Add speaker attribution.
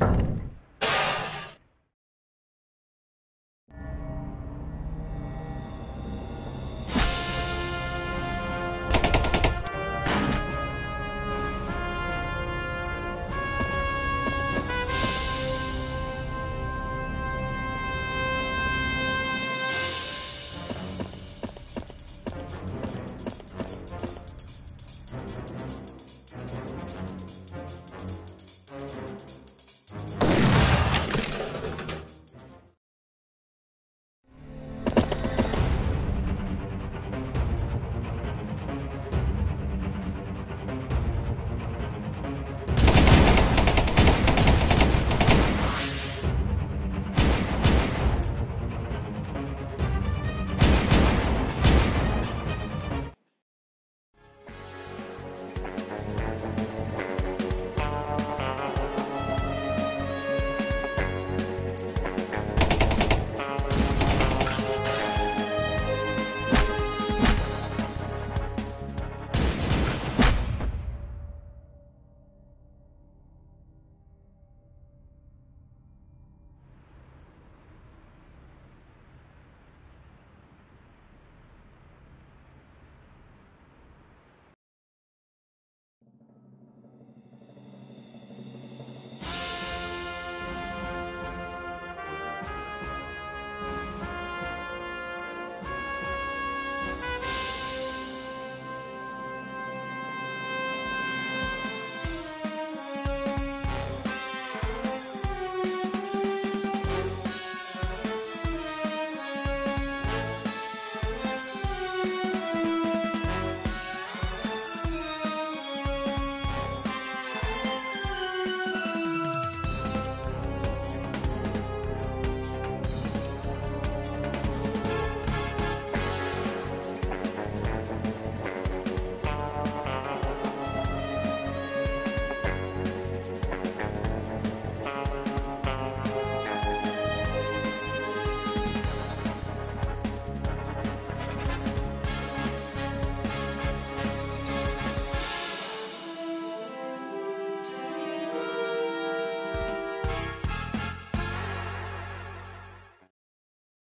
Speaker 1: you